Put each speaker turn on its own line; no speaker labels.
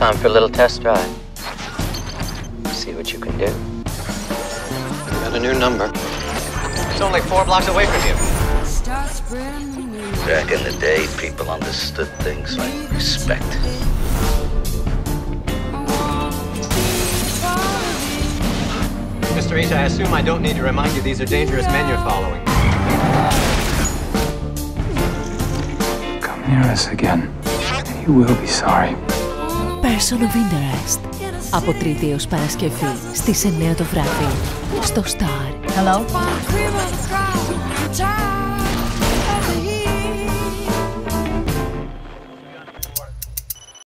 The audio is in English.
Time for a little test drive. See what you can do.
Got a new number. It's only four blocks away from you.
Back in the day, people understood things like respect.
Mr. H, I assume I don't need to remind you these are dangerous men you're following.
Come near us again. You will be sorry.
Person of Interest. Από Τρίτη έως Παρασκευή στις 9 το βράδυ. Στο Star.
Hello?